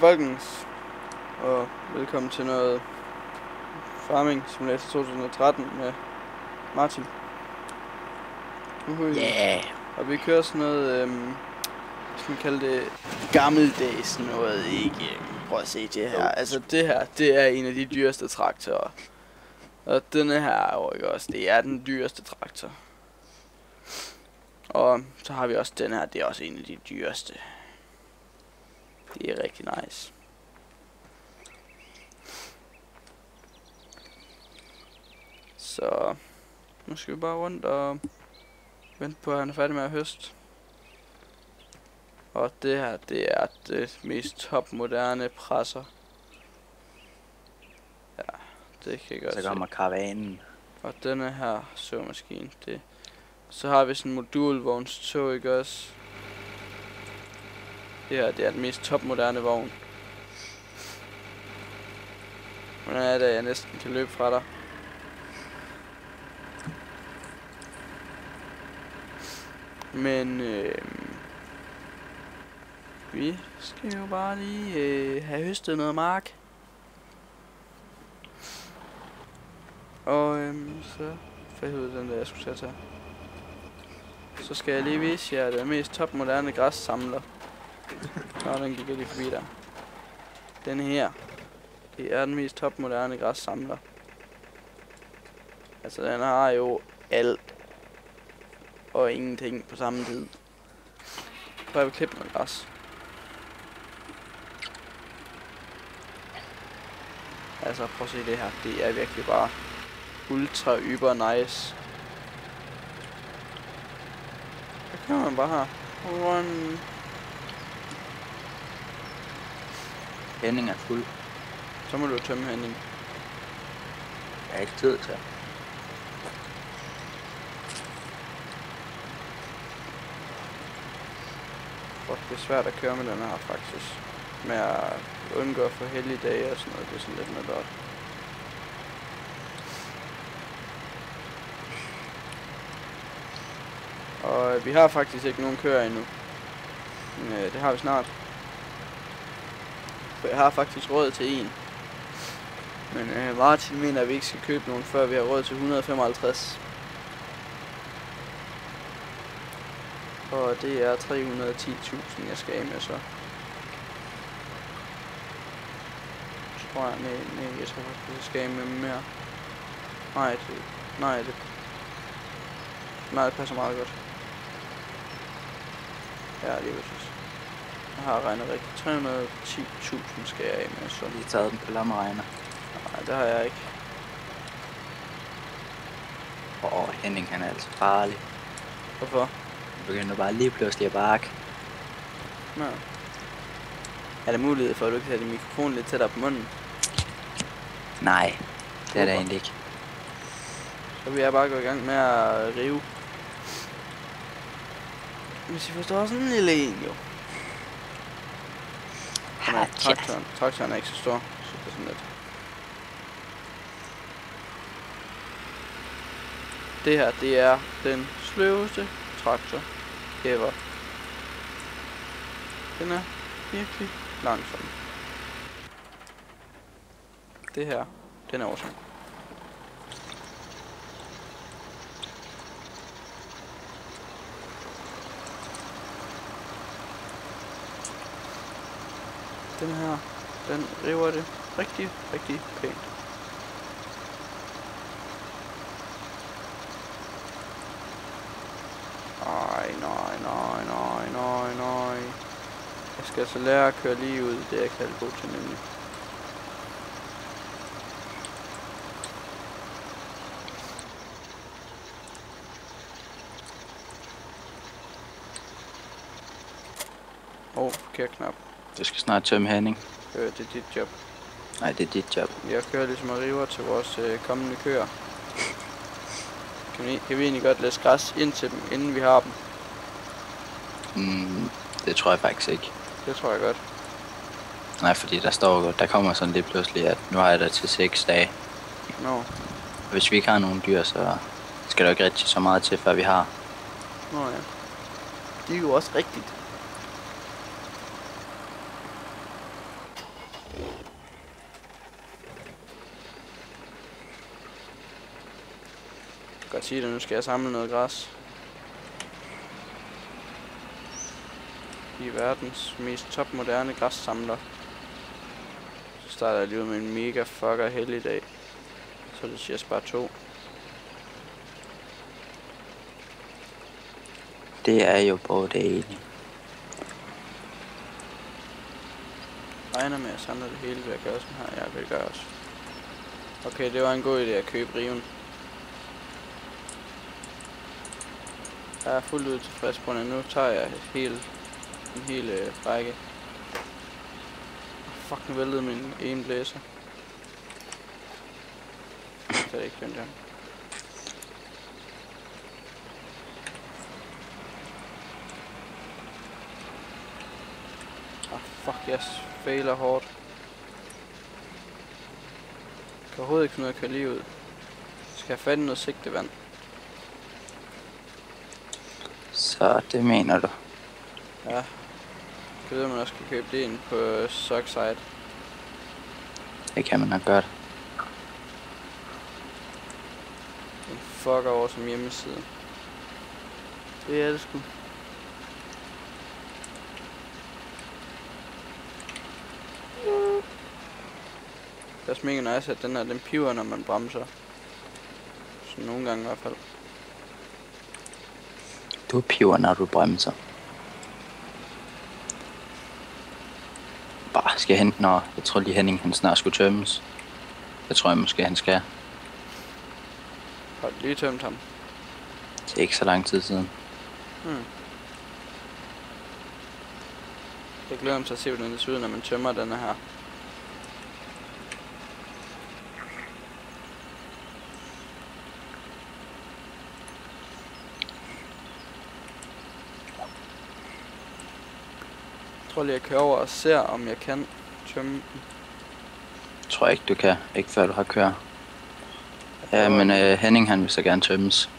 folkens, og velkommen til noget Farming Simulator 2013 med Martin. Uhuh. Ja, Og vi kører sådan noget, øhm, skal man kalde det, gammeldags noget, ikke? Prøv at se det her. Altså det her, det er en af de dyreste traktorer. Og denne her jo ikke også, det er den dyreste traktor. Og så har vi også den her, det er også en af de dyreste. Det er rigtig nice. Så nu skal vi bare rundt og vente på, at han er færdig med at høste. Og det her, det er det mest topmoderne presser. Ja, det kan jeg godt så se. kommer karavanen. Og denne her søvmaskine, det... Så har vi sådan en modulvognstog, ikke også? Det her, det er den mest topmoderne vogn. Hvordan er det, at jeg næsten kan løbe fra dig? Men øh, vi skal jo bare lige øh, have høstet noget mark. Og øhm, så fandt jeg ud af den der, jeg skulle sætte her. Så skal jeg lige vise jer den mest topmoderne græssamler. Nå, den gik jeg lige forbi der. Den her. Det er den mest topmoderne græssamler. Altså, den har jo alt. Og ingenting på samme tid. Bare vil klippe noget græs. Altså, prøv at se det her. Det er virkelig bare ultra yber nice. Hvad kan man bare her. Run. Henning er fuld. Så må du tømme Henning. Jeg har ikke tid til. Fuck, det er svært at køre med den her faktisk. Med at undgå for heldige dage og sådan noget. Det er sådan lidt noget lort. Og øh, vi har faktisk ikke nogen kører endnu. Men øh, det har vi snart. For jeg har faktisk råd til en. Men øh, Martin mener, at vi ikke skal købe nogen, før vi har råd til 155. Og det er 310.000, jeg skal af med så. Tror jeg, nej, nej, jeg tror faktisk, jeg skal af med mere. Nej, det, nej, det, nej, det passer meget godt. Ja, lige præcis. Jeg har regnet rigtigt. 310.000 skal jeg af med, så. Lige taget den på lommeregner. Nej, det har jeg ikke. Åh, oh, Henning han er altså farlig. Hvorfor? Han begynder bare lige pludselig at barke. Nå. Er der mulighed for, at du kan sætte din mikrofon lidt tættere på munden? Nej, det er der egentlig ikke. Så vil jeg bare gå i gang med at rive. Hvis I forstår sådan en lille en, jo. Tja. traktoren, traktoren er ikke så stor, så det er sådan lidt. Det her, det er den sløveste traktor ever. Den er virkelig langsom. Det her, den er awesome. Den her, den river det rigtig, rigtig pænt. Ej, nej, nej, nej, nej, nej. Jeg skal altså lære at køre lige ud, det er jeg ikke særlig god til nemlig. Åh, oh, forkert knap. Du skal snart tømme Henning. Øh, det er dit job. Nej, det er dit job. Jeg kører ligesom river til vores øh, kommende køer. Kan vi, kan vi egentlig godt læse græs ind til dem, inden vi har dem? Mm, det tror jeg faktisk ikke. Det tror jeg godt. Nej, fordi der står jo, der kommer sådan lige pludselig, at nu har jeg dig til 6 dage. Nå, Og hvis vi ikke har nogen dyr, så skal der ikke rigtig så meget til, før vi har. nå ja. Det er jo også rigtigt. Godt sige det, nu skal jeg samle noget græs. I verdens mest topmoderne græssamler. Så starter jeg lige ud med en mega fucker heldig dag. Så det siger bare to. Det er jo både det ene. regner med at samle det hele ved at gøre sådan her. Jeg vil gøre også. Okay, det var en god idé at købe riven. Jeg er fuldt ud tilfreds på det. Nu tager jeg et helt, en hel øh, række. Fuck, nu væltede min ene blæser. Det er ikke den der. Ah, fuck, jeg yes. fejler hårdt. Jeg kan overhovedet ikke finde ud af at køre lige ud. Skal jeg have fat i noget sigtevand? vand. Så det mener du. Ja. Jeg ved, man også kan købe det ind på Suckside. Det kan man nok godt. Den fucker over som hjemmeside. Det er det sgu. Det er også mega nice, at den her, den piver, når man bremser. Så nogle gange i hvert fald. Du er piver, når du bremser. Bare skal jeg hente, når jeg tror lige Henning han snart skulle tømmes. Det tror jeg måske han skal. Har du lige tømt ham? Det er ikke så lang tid siden. Hmm. Jeg glæder mig til at se, hvordan det ser ud, når man tømmer denne her. Tror lige, jeg kører over og ser, om jeg kan tømme den. Tror jeg ikke, du kan. Ikke før du har kørt. Ja, men øh, Henning han vil så gerne tømmes.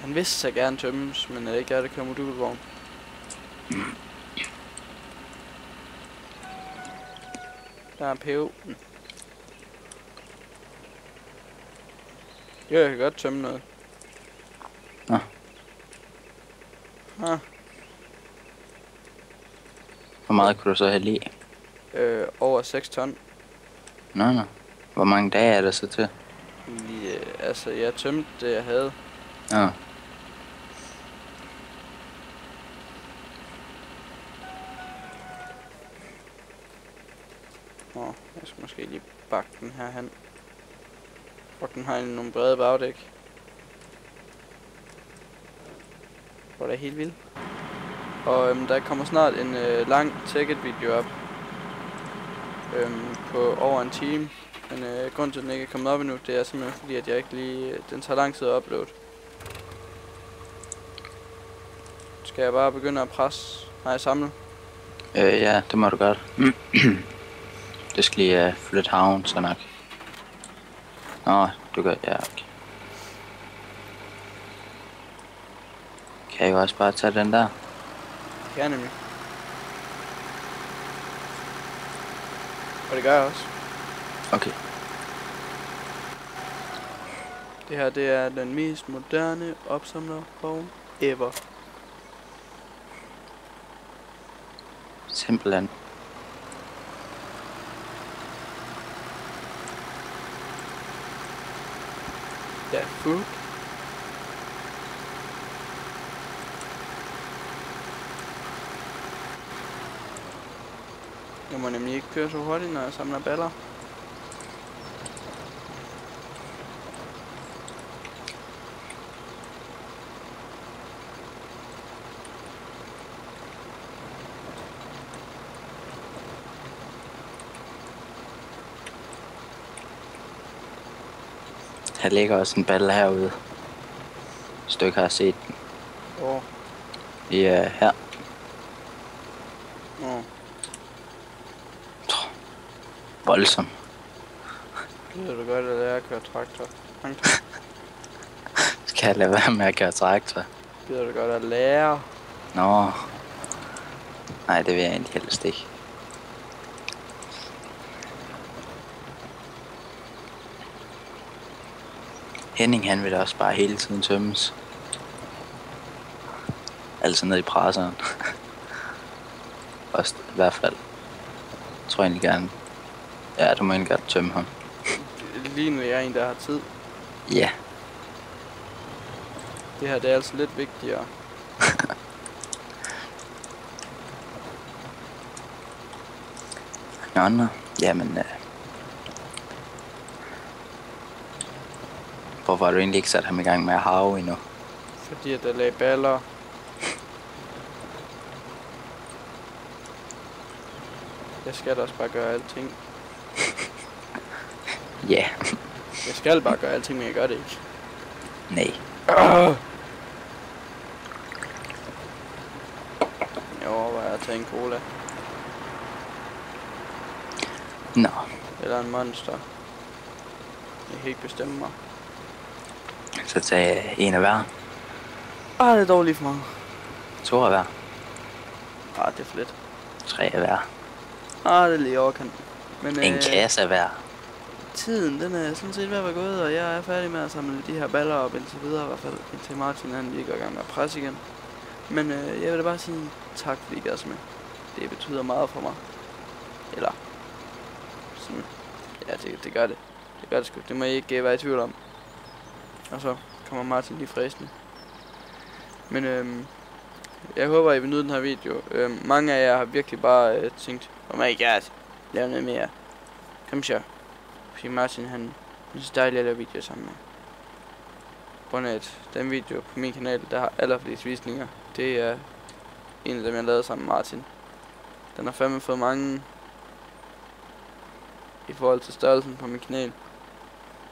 Han vidste så gerne tømmes, men det er ikke jeg, der kører modulvogn. Der er PO. Jo, jeg kan godt tømme noget. Nå. Ah, Hvor meget kunne du så have lige? øh, over 6 ton. Nå, nå. Hvor mange dage er der så til? Lige, øh, altså, jeg tømte det, jeg havde. Nå, Nå, jeg skal måske lige bakke den her hen. Fuck, den har nogle brede bagdæk. Hvor det er helt vildt. Og øhm, der kommer snart en øh, lang ticket video op. Øhm, på over en time. Men øh, grunden til, at den ikke er kommet op endnu, det er simpelthen fordi, at jeg ikke lige... Øh, den tager lang tid at uploade. Skal jeg bare begynde at presse? Nej, samle. øh, ja, det må du godt. det skal lige uh, flytte havn, så nok. Nå, du gør, ja, okay. Kan jeg jo også bare tage den der? Nemlig. Og det gør jeg også. Okay. Det her, det er den mest moderne opsamlervogn ever. Simpelthen. Ja, food. Jeg må nemlig ikke køre så hurtigt, når jeg samler baller. Der ligger også en balle herude. Hvis du ikke har set den. Åh, Vi er her. voldsom. Det ved du godt, at det er at køre traktor. Skal jeg lade være med at køre traktor? Gider du godt at lære? Nå. Nej, det vil jeg egentlig helst ikke. Henning han vil da også bare hele tiden tømmes. Altså ned i presseren. også i hvert fald. Jeg tror egentlig gerne, Ja, du må egentlig gerne tømme ham. Lige nu er jeg en, der har tid. Ja, Det her det er altså lidt vigtigere. Nå, nå. Jamen, øh. Hvorfor har du egentlig ikke sat ham i gang med at have endnu? Fordi at der lagde baller. Jeg skal da også bare gøre alting. Ja, Jeg skal bare gøre alting, men jeg gør det ikke. nej. Jeg overvejer at tage en cola. Nå, Eller en monster. Jeg kan ikke bestemme mig. så tag en af hver. Ah, det er dog lige for meget. To af hver. Ah, det er for lidt. Tre af hver. Ah, det er lige overkant. Men En kasse af hver tiden, den er sådan set ved at være gået, og jeg er færdig med at samle de her baller op indtil videre, i hvert fald indtil Martin han lige går i gang med at presse igen. Men øh, jeg vil da bare sige tak, fordi I gad med. Det betyder meget for mig. Eller, sådan, ja, det, det gør det. Det gør det sgu. Det må I ikke øh, være i tvivl om. Og så kommer Martin lige fræsende. Men øhm, jeg håber, I vil nyde den her video. Øhm, mange af jer har virkelig bare øh, tænkt, oh my god, lav noget mere. Kom så. Fordi Martin, han han synes dejligt at lave videoer sammen med. Grund af at den video på min kanal, der har allerflest visninger, det er en af dem, jeg lavede sammen med Martin. Den har fandme fået mange i forhold til størrelsen på min kanal.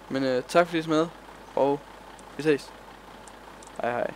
Men øh, tak fordi I med, og vi ses. Hej hej.